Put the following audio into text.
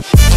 Yeah.